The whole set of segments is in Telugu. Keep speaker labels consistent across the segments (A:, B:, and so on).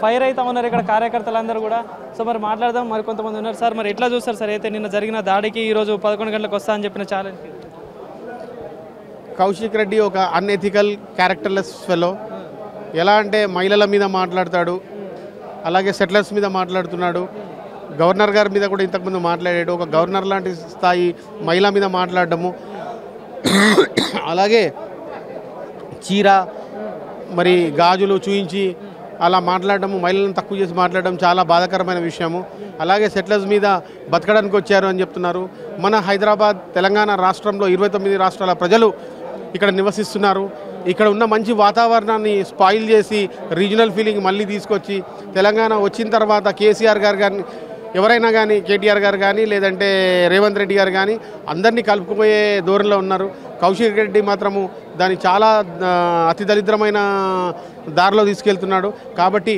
A: ఫైర్ అవుతా ఉన్నారు ఇక్కడ కార్యకర్తలందరూ కూడా. సో మరి మాట్లాడదాం మరి కొంతమంది ఉన్నారు. సార్ మరి ఎట్లా చూస్తారు సార్? అయితే నిన్న జరిగిన దాడికి ఈరోజు పదకొండు గంటలకు వస్తా అని చెప్పిన ఛాలెంజ్
B: కౌశిక్ రెడ్డి ఒక అన్ఎథికల్ క్యారెక్టర్లెస్ ఫెలో ఎలా అంటే మహిళల మీద మాట్లాడతాడు అలాగే సెటిలర్స్ మీద మాట్లాడుతున్నాడు. గవర్నర్ గారి మీద కూడా ఇంతకుముందు మాట్లాడాడు. ఒక గవర్నర్ లాంటి స్థాయి మహిళ మీద మాట్లాడడము. అలాగే చీర మరి గాజులు చూయించి అలా మాట్లాడడము మహిళలను తక్కువ చేసి మాట్లాడడం చాలా బాధాకరమైన విషయము. అలాగే సెటిలర్స్ మీద బతకడానికి వచ్చారు అని చెప్తున్నారు. మన హైదరాబాద్ తెలంగాణ రాష్ట్రంలో ఇరవై తొమ్మిది రాష్ట్రాల ప్రజలు ఇక్కడ నివసిస్తున్నారు. ఇక్కడ ఉన్న మంచి వాతావరణాన్ని స్పాయిల్ చేసి రీజనల్ ఫీలింగ్ మళ్ళీ తీసుకొచ్చి తెలంగాణ వచ్చిన తర్వాత కేసీఆర్ గారు కానీ ఎవరైనా కానీ కేటీఆర్ గారు కానీ లేదంటే రేవంత్ రెడ్డి గారు కానీ అందరినీ కలుపుకుపోయే ధోరణిలో ఉన్నారు. కౌశిక్ రెడ్డి మాత్రము దాన్ని చాలా అతి దరిద్రమైన దారిలో తీసుకెళ్తున్నాడు. కాబట్టి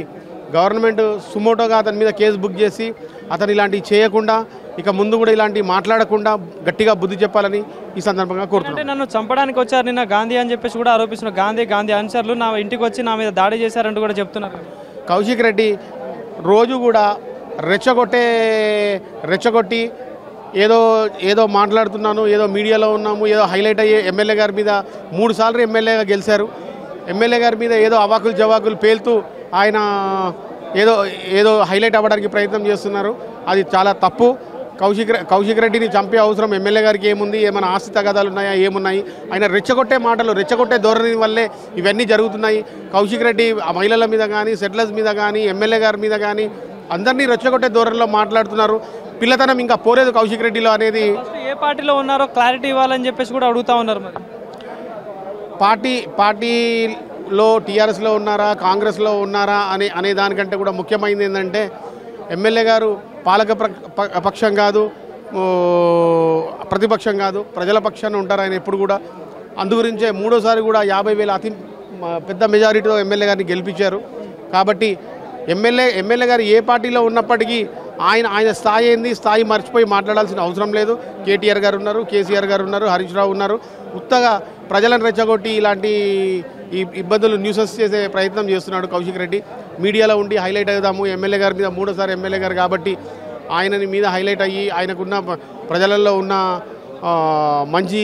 B: గవర్నమెంట్ సుమోటోగా అతని మీద కేసు బుక్ చేసి అతను ఇలాంటివి చేయకుండా ఇక ముందు కూడా ఇలాంటివి మాట్లాడకుండా గట్టిగా బుద్ధి చెప్పాలని ఈ సందర్భంగా కోరుతున్నాను
A: నన్ను చంపడానికి వచ్చారు నిన్న గాంధీ అని చెప్పేసి కూడా ఆరోపిస్తున్నారు. గాంధీ గాంధీ అనుచరులు నా ఇంటికి వచ్చి నా మీద దాడి చేశారంటూ కూడా చెప్తున్నారు.
B: కౌశిక్ రెడ్డి రోజు కూడా రెచ్చగొట్టే రెచ్చగొట్టి ఏదో ఏదో మాట్లాడుతున్నాను ఏదో మీడియాలో ఉన్నాము ఏదో హైలైట్ అయ్యే ఎమ్మెల్యే గారి మీద మూడు సార్లు ఎమ్మెల్యేగా గెలిచారు. ఎమ్మెల్యే గారి మీద ఏదో అవాకులు జవాకులు పేలుతూ ఆయన ఏదో ఏదో హైలైట్ అవ్వడానికి ప్రయత్నం చేస్తున్నారు. అది చాలా తప్పు. కౌశిక్ కౌశిక్ రెడ్డిని చంపే అవసరం ఎమ్మెల్యే గారికి ఏముంది? ఏమైనా ఆస్తి తగాదాలు ఉన్నాయా? ఏమున్నాయి? ఆయన రెచ్చగొట్టే మాటలు రెచ్చగొట్టే ధోరణి వల్లే ఇవన్నీ జరుగుతున్నాయి. కౌశిక్ రెడ్డి మహిళల మీద కానీ సెటిలర్స్ మీద కానీ ఎమ్మెల్యే గారి మీద కానీ అందరినీ రెచ్చగొట్టే ధోరణిలో మాట్లాడుతున్నారు. పిల్లతనం ఇంకా పోలేదు కౌశిక్ రెడ్డిలో అనేది.
A: ఏ పార్టీలో ఉన్నారో క్లారిటీ ఇవ్వాలని చెప్పేసి కూడా అడుగుతా ఉన్నారు మరి.
B: పార్టీ పార్టీలో టీఆర్ఎస్లో ఉన్నారా కాంగ్రెస్లో ఉన్నారా అనే అనే దానికంటే కూడా ముఖ్యమైనది ఏంటంటే ఎమ్మెల్యే గారు పాలక పక్షం కాదు ప్రతిపక్షం కాదు ప్రజల పక్షాన ఉంటారు ఆయన ఎప్పుడు కూడా. అందుగురించే మూడోసారి కూడా యాభై వేల అతి పెద్ద మెజారిటీతో ఎమ్మెల్యే గారిని గెలిపించారు. కాబట్టి ఎమ్మెల్యే ఎమ్మెల్యే గారు ఏ పార్టీలో ఉన్నప్పటికీ ఆయన ఆయన స్థాయి ఏంది? స్థాయి మర్చిపోయి మాట్లాడాల్సిన అవసరం లేదు. కేటీఆర్ గారు ఉన్నారు కేసీఆర్ గారు ఉన్నారు హరీష్ రావు ఉన్నారు. ఉత్తగా ప్రజలను రెచ్చగొట్టి ఇలాంటి ఈ ఇబ్బందులు న్యూసెస్ చేసే ప్రయత్నం చేస్తున్నాడు కౌశిక్ రెడ్డి. మీడియాలో ఉండి హైలైట్ అవుదాము. ఎమ్మెల్యే గారి మీద మూడోసారి ఎమ్మెల్యే గారు కాబట్టి ఆయనని మీద హైలైట్ అయ్యి ఆయనకున్న ప్రజలలో ఉన్న మంచి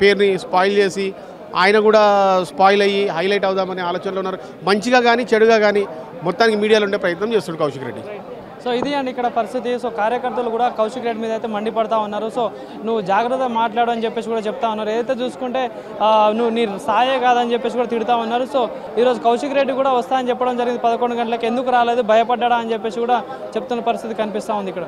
B: పేరుని స్పాయిల్ చేసి ఆయన కూడా స్పాయిల్ అయ్యి హైలైట్ అవుదామనే ఆలోచనలో ఉన్నారు. మంచిగా కానీ చెడుగా కానీ మొత్తానికి మీడియాలో ఉండే ప్రయత్నం చేస్తున్నాడు కౌశిక్ రెడ్డి.
A: సో ఇది అండి ఇక్కడ పరిస్థితి. సో కార్యకర్తలు కూడా కౌశిక్ రెడ్డి మీద అయితే మండిపడతా ఉన్నారు. సో నువ్వు జాగ్రత్త మాట్లాడు అని చెప్పేసి కూడా చెప్తా ఉన్నారు. ఏదైతే చూసుకుంటే నువ్వు నీ సాయే కాదని చెప్పేసి కూడా తిడతా ఉన్నారు. సో ఈరోజు కౌశిక్ రెడ్డి కూడా వస్తా అని చెప్పడం జరిగింది. పదకొండు గంటలకు ఎందుకు రాలేదు? భయపడ్డా అని చెప్పేసి కూడా చెప్తున్న పరిస్థితి కనిపిస్తూ ఉంది ఇక్కడ.